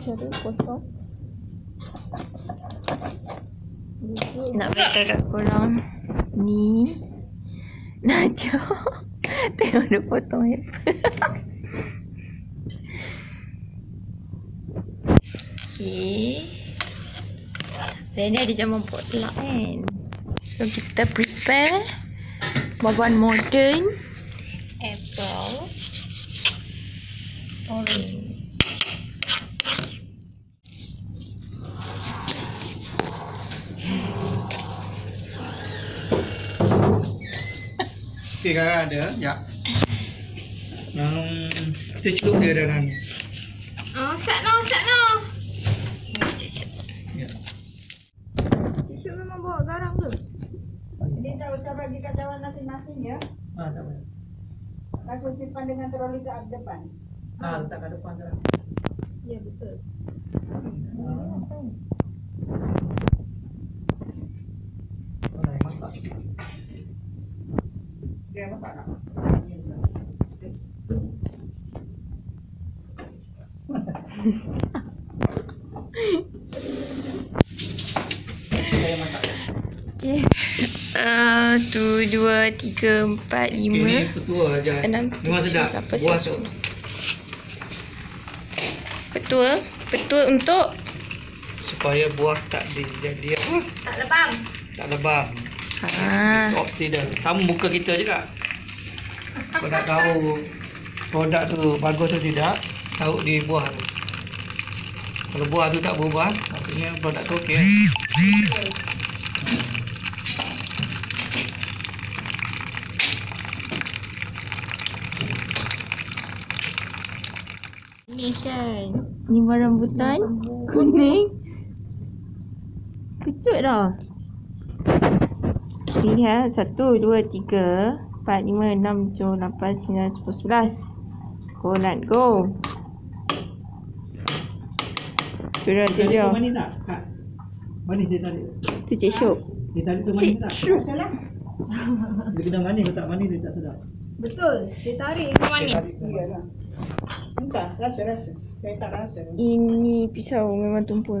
cara potong. Nak beritahu kat korang Ni. Najwa Tengok dia potong apple Okay Hari ni ada jaman potluck kan? So kita prepare Bahan modern Apple Orange Okey kakak ada, ya. Um, kita celup dia dalam ni. Oh, set no, set no. Ya. Tisu memang bawa garam ke? Dia tak usah bagi kat cawan masing-masing ya. Ah, tak apa. Langsung simpan dengan troli ke depan. Ah, letak kat depan dah. Ya, betul. Ah, masak. Dia masak tak? Okay. Uh, tu, dua, tiga, empat, lima. ni petua aja. Enam, tujuh, sedap. lapan, Buah sepuluh. tu. Betul. Betul untuk Supaya buah tak di, jadi apa? tak lebam. Tak lebam. Ha. Oksiden. Sama muka kita juga. Kau nak tahu produk tu bagus atau tidak, tahu di buah tu. Kalau buah tu tak berubah, maksudnya produk tu okey. Ni kan. Ni warna rambutan. Kuning. Kecut dah. Lihat. Satu, dua, tiga, empat, lima, enam, tujuh, lapan, sembilan, sepuluh, sebelas. Go, let go. Tu dah, tu dia. Manis tak? Kak. Manis dia tarik. Tu Cik Syuk. Dia tarik tu Cik manis tak? Syuk. Dia kena manis atau tak manis dia tak sedap. Betul. Dia tarik ke manis. Iyalah. Entah, rasa-rasa. Saya tak rasa. Ini pisau memang tumpul.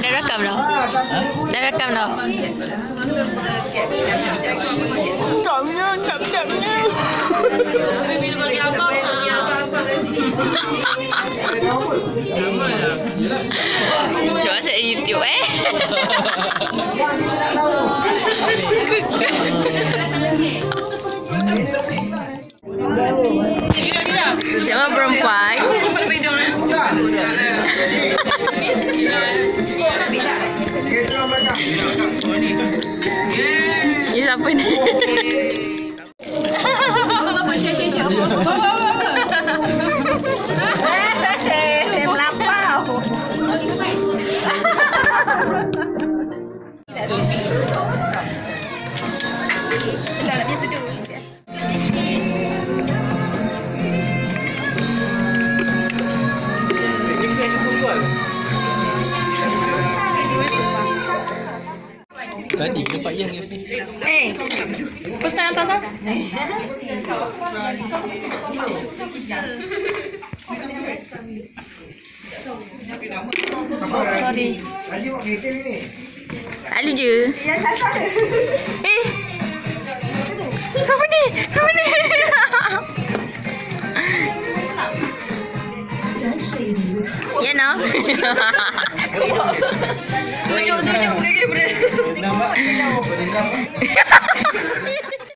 Dah rakam dah? Dah rakam dah? Capnya, cap capnya. Cuba saya YouTube eh. Siapa perempuan? Ni siapa ni? Tadi nampak yang ni. Eh, pesan tanda. Sorry. Lalu je. Eh. Siapa ni? Siapa ni? Ya no. Tunjuk tunjuk pakai kamera. Nampak?